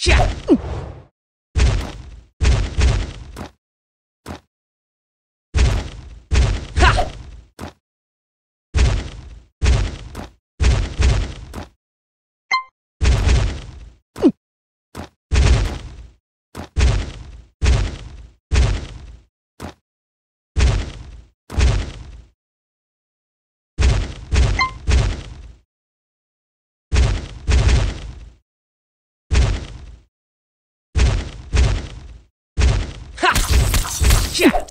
Shit! Yeah.